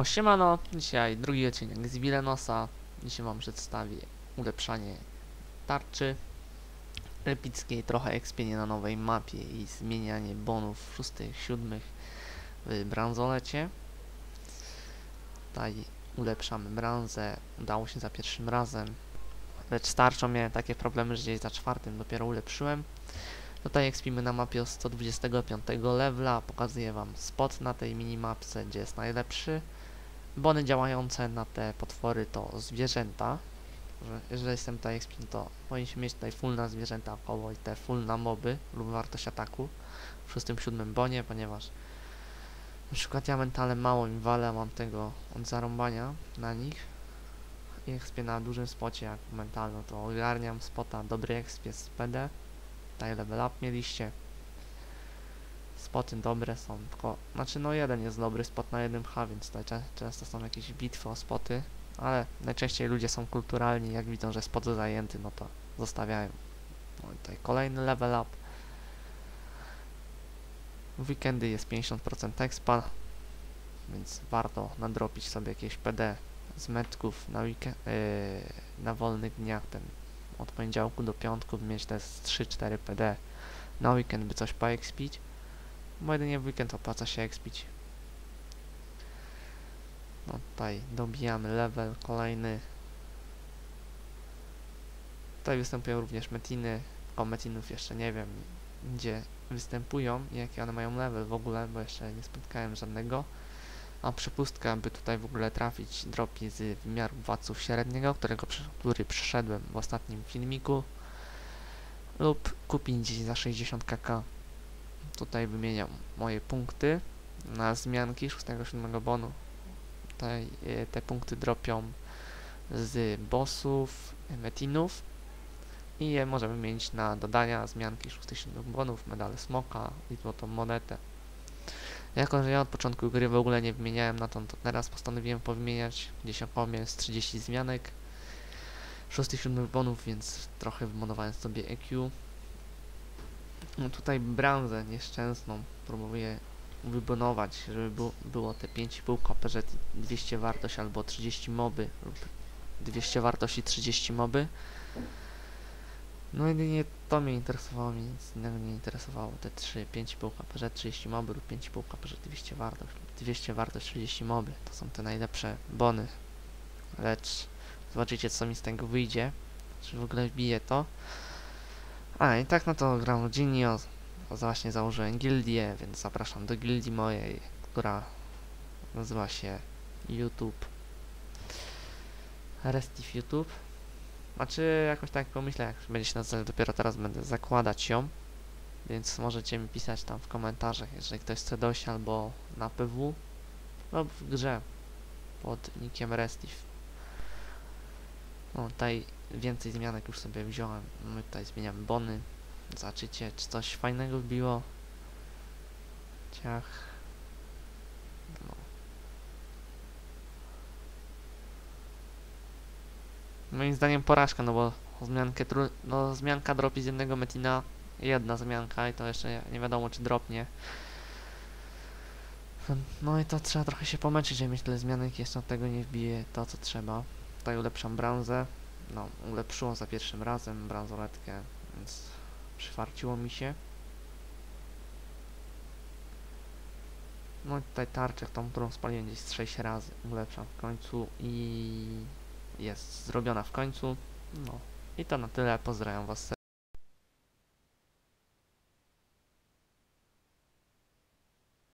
No, siemano, dzisiaj drugi odcinek z Wilenosa. Dzisiaj wam przedstawię ulepszanie tarczy epickiej, trochę ekspienie na nowej mapie i zmienianie bonów szóstych, siódmych w bransolecie. Tutaj ulepszamy branzę, udało się za pierwszym razem, lecz z tarczą miałem takie problemy, że gdzieś za czwartym dopiero ulepszyłem. Tutaj ekspimy na mapie o 125 levela, pokazuję wam spot na tej minimapce, gdzie jest najlepszy. Bony działające na te potwory to zwierzęta, że jeżeli jestem tutaj ekspin, to powinniśmy mieć tutaj full na zwierzęta około i te full na moby lub wartość ataku w szóstym, siódmym bonie, ponieważ na przykład ja mentalem mało im walę, mam tego od zarąbania na nich. I ekspię na dużym spocie jak mentalno, to ogarniam spota, dobry ekspie z PD tutaj level up mieliście. Spoty dobre są, tylko, znaczy no jeden jest dobry spot na jednym H, więc często są jakieś bitwy o spoty, ale najczęściej ludzie są kulturalni, jak widzą, że spot zajęty, no to zostawiają. No i tutaj kolejny level up. W weekendy jest 50% expa, więc warto nadrobić sobie jakieś PD z metków na weekend, yy, na wolnych dniach, ten od poniedziałku do piątku mieć te z 3-4 PD na weekend by coś poekspić bo jedynie w weekend opłaca się ekspić no tutaj dobijamy level kolejny. Tutaj występują również metiny. O metinów jeszcze nie wiem gdzie występują i jakie one mają level w ogóle bo jeszcze nie spotkałem żadnego. A przepustka, by tutaj w ogóle trafić, dropi z wymiaru waców średniego, którego, który przyszedłem w ostatnim filmiku lub kupić za 60 kk. Tutaj wymieniam moje punkty na zmianki 6-7 bonu. Tutaj e, te punkty dropią z bossów, metinów i je możemy mieć na dodania zmianki 6-7 bonów, medale smoka i złotą monetę. Jako, że ja od początku gry w ogóle nie wymieniałem na to, to teraz postanowiłem powymieniać gdzieś około z 30 zmianek 6-7 bonów, więc trochę wymonowałem sobie EQ. No tutaj branżę nieszczęsną próbuję wybonować, żeby było te 5,5 koperze 200 wartość albo 30 moby lub 200 wartość i 30 moby. No jedynie to mnie interesowało, mnie nic innego nie interesowało. Te 3, 5,5 KPZ, 30 moby lub 5,5 KPZ, 200 wartość, 200 wartość, 30 moby. To są te najlepsze bony. Lecz zobaczycie co mi z tego wyjdzie. Czy w ogóle wbije to. A i tak no to gram rodzinnie, o, o, właśnie założyłem gildię, więc zapraszam do gildii mojej, która nazywa się YouTube. Restif YouTube. Znaczy jakoś tak pomyślę, jak będzie się nazywać, dopiero teraz będę zakładać ją. Więc możecie mi pisać tam w komentarzach, jeżeli ktoś chce dojść albo na PW lub w grze pod nickiem Restif. No tutaj więcej zmianek już sobie wziąłem. My tutaj zmieniamy bony. Zobaczycie, czy coś fajnego wbiło. Ciach. No. Moim zdaniem porażka, no bo zmiankę tru... no zmianka dropi z jednego metina jedna zmianka i to jeszcze nie, wiadomo czy dropnie. No i to trzeba trochę się pomęczyć, żeby mieć tyle zmianek, jeszcze od tego nie wbije to co trzeba. Tutaj ulepszam branżę. No, ulepszyło za pierwszym razem bransoletkę, więc przyfarciło mi się. No i tutaj tarczę, tą, którą spaliłem gdzieś z 6 razy, ulepszam w końcu i jest zrobiona w końcu. No i to na tyle, pozdrawiam was.